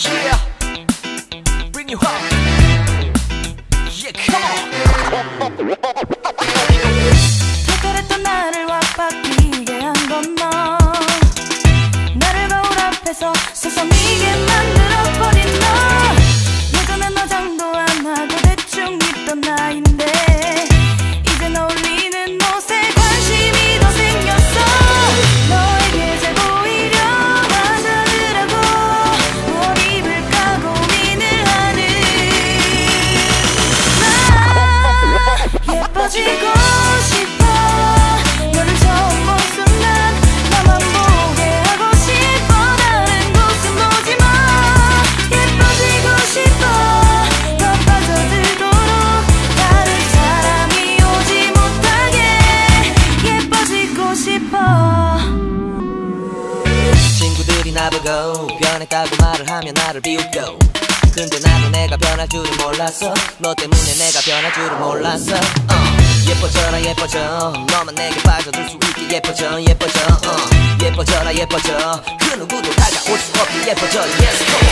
Yeah Bring you home Yeah come on 특별했던 나를 와바뀌게 한 건 너 나를 거울 앞에서 서성이게 나보고 변했다고 말을 하면 나를 비웃고 근데 나도 내가 변할 줄은 몰랐어 너 때문에 내가 변할 줄은 몰랐어 어. 예뻐져라 예뻐져. 너만 내게 빠져들 수 있게 예뻐져 예뻐져 어. 예뻐져라 예뻐져. 그 누구도 다가올 수 없게 예뻐져. Yes